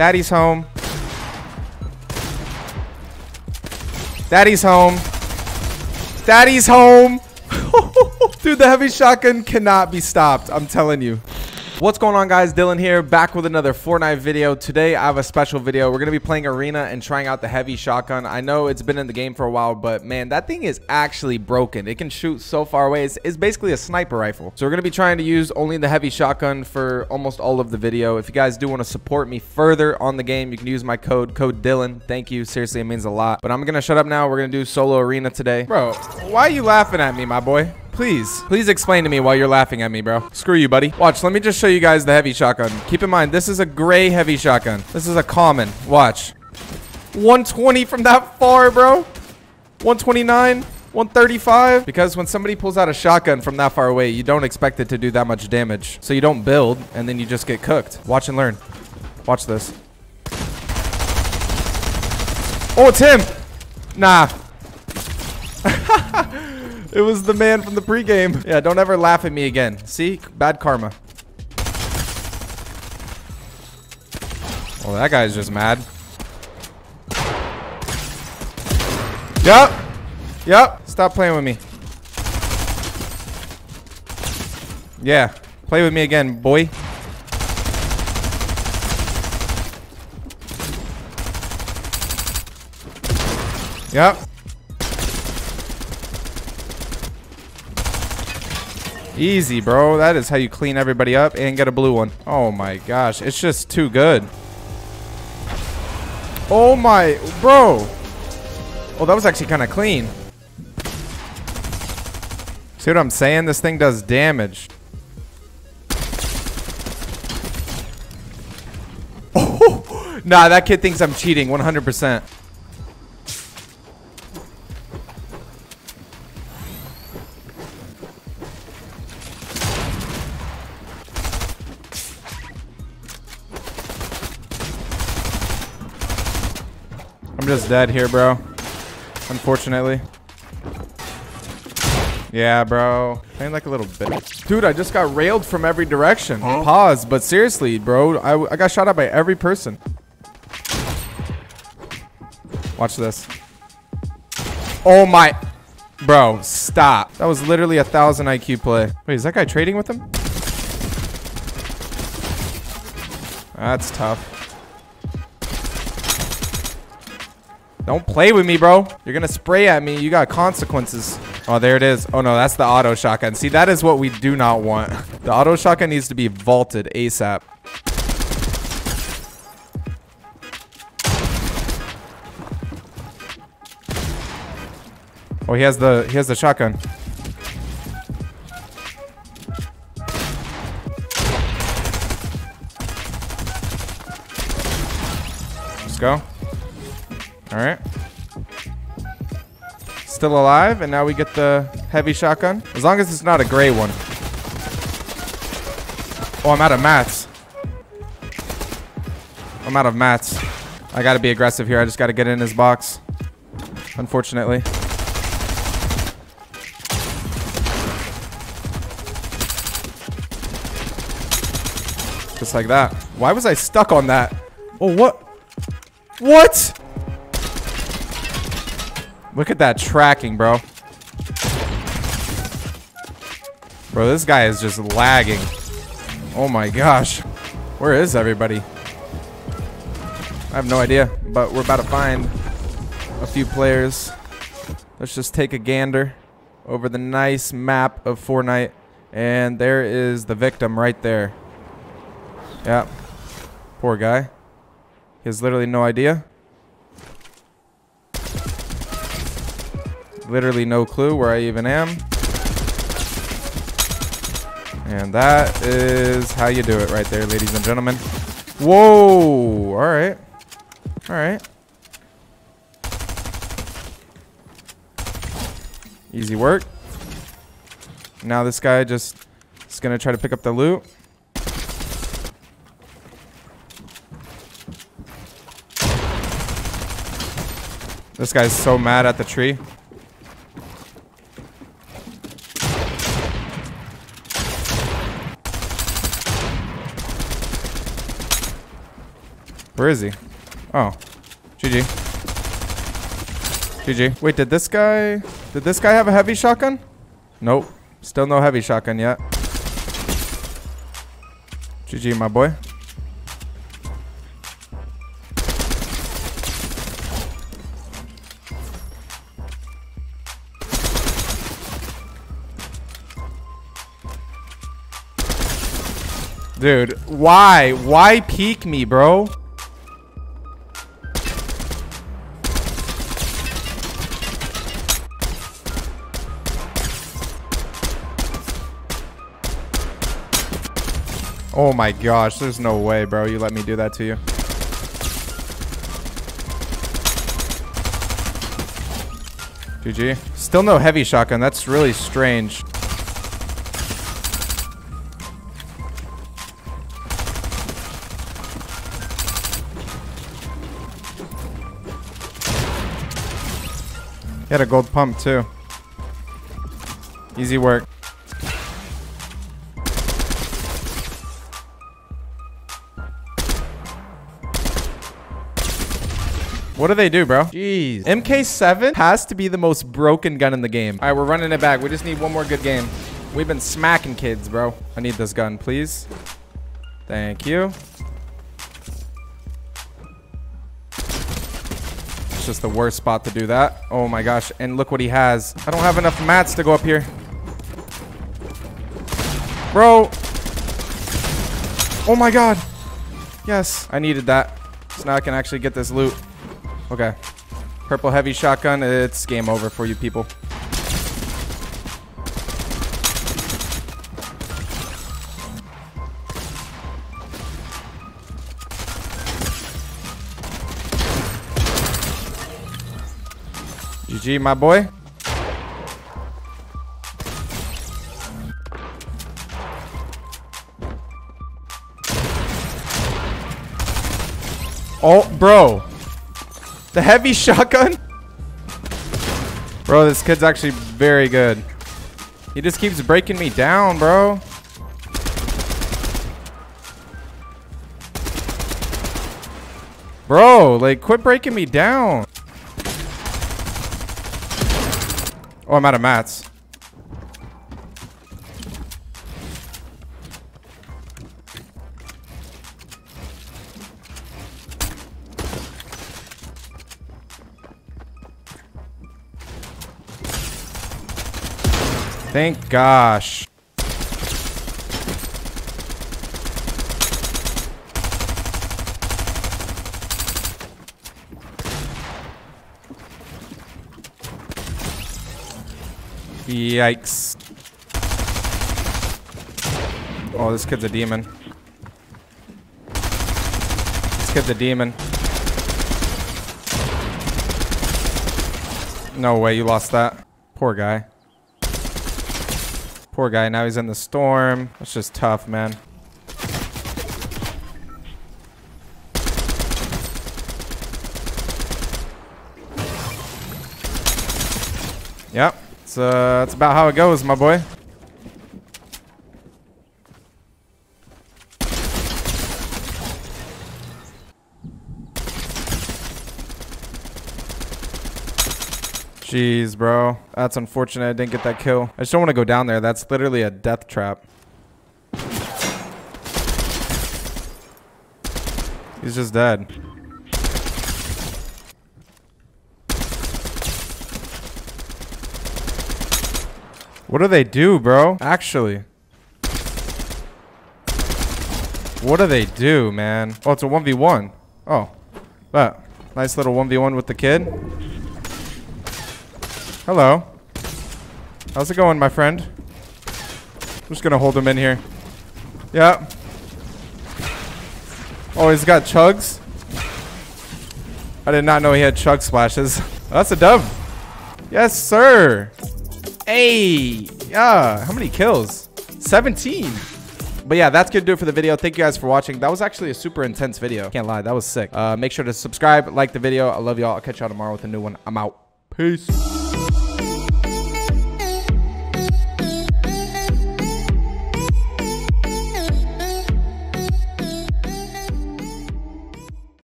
Daddy's home. Daddy's home. Daddy's home. Dude, the heavy shotgun cannot be stopped. I'm telling you. What's going on guys? Dylan here, back with another Fortnite video. Today I have a special video. We're going to be playing Arena and trying out the heavy shotgun. I know it's been in the game for a while, but man, that thing is actually broken. It can shoot so far away. It's, it's basically a sniper rifle. So we're going to be trying to use only the heavy shotgun for almost all of the video. If you guys do want to support me further on the game, you can use my code, code Dylan. Thank you. Seriously, it means a lot. But I'm going to shut up now. We're going to do solo Arena today. Bro, why are you laughing at me, my boy? Please, please explain to me why you're laughing at me, bro. Screw you, buddy. Watch, let me just show you guys the heavy shotgun. Keep in mind, this is a gray heavy shotgun. This is a common. Watch. 120 from that far, bro. 129. 135 because when somebody pulls out a shotgun from that far away you don't expect it to do that much damage so you don't build and then you just get cooked watch and learn watch this oh it's him nah It was the man from the pregame. Yeah, don't ever laugh at me again. See? Bad karma. Oh, that guy's just mad. Yup. Yup. Stop playing with me. Yeah. Play with me again, boy. Yep. Easy, bro. That is how you clean everybody up and get a blue one. Oh my gosh. It's just too good. Oh my, bro. Oh, that was actually kind of clean. See what I'm saying? This thing does damage. Oh, nah, that kid thinks I'm cheating 100%. Just dead here, bro. Unfortunately. Yeah, bro. Playing like a little bit. Dude, I just got railed from every direction. Huh? Pause, but seriously, bro. I, I got shot at by every person. Watch this. Oh my... Bro, stop. That was literally a thousand IQ play. Wait, is that guy trading with him? That's tough. Don't play with me, bro. You're going to spray at me. You got consequences. Oh, there it is. Oh, no, that's the auto shotgun. See, that is what we do not want. The auto shotgun needs to be vaulted ASAP. Oh, he has the he has the shotgun. Let's go. All right. Still alive, and now we get the heavy shotgun. As long as it's not a gray one. Oh, I'm out of mats. I'm out of mats. I gotta be aggressive here. I just gotta get in his box. Unfortunately. Just like that. Why was I stuck on that? Oh, what? What? Look at that tracking, bro. Bro, this guy is just lagging. Oh my gosh. Where is everybody? I have no idea, but we're about to find a few players. Let's just take a gander over the nice map of Fortnite. And there is the victim right there. Yeah. Poor guy. He has literally no idea. Literally no clue where I even am. And that is how you do it right there, ladies and gentlemen. Whoa! Alright. Alright. Easy work. Now this guy just is going to try to pick up the loot. This guy's so mad at the tree. Where is he? Oh. GG. GG. Wait, did this guy... Did this guy have a heavy shotgun? Nope. Still no heavy shotgun yet. GG, my boy. Dude, why? Why peek me, bro? Oh my gosh, there's no way, bro. You let me do that to you. GG. Still no heavy shotgun. That's really strange. He had a gold pump too. Easy work. What do they do, bro? Jeez. MK7 has to be the most broken gun in the game. All right, we're running it back. We just need one more good game. We've been smacking kids, bro. I need this gun, please. Thank you. It's just the worst spot to do that. Oh my gosh. And look what he has. I don't have enough mats to go up here. Bro. Oh my god. Yes. I needed that. So now I can actually get this loot. Okay. Purple heavy shotgun. It's game over for you people. GG, my boy. Oh, bro. The heavy shotgun? Bro, this kid's actually very good. He just keeps breaking me down, bro. Bro, like, quit breaking me down. Oh, I'm out of mats. Thank gosh. Yikes. Oh, this kid's a demon. This kid's a demon. No way you lost that. Poor guy. Poor guy. Now he's in the storm. That's just tough, man. Yep. It's, uh, that's about how it goes, my boy. Jeez, bro. That's unfortunate I didn't get that kill. I just don't want to go down there. That's literally a death trap. He's just dead. What do they do, bro? Actually. What do they do, man? Oh, it's a 1v1. Oh. That. Nice little 1v1 with the kid. Hello. How's it going, my friend? I'm just gonna hold him in here. Yeah. Oh, he's got chugs? I did not know he had chug splashes. That's a dub. Yes, sir. Hey, yeah, how many kills? 17. But yeah, that's going to do it for the video. Thank you guys for watching. That was actually a super intense video. Can't lie, that was sick. Uh, make sure to subscribe, like the video. I love y'all. I'll catch y'all tomorrow with a new one. I'm out. Peace.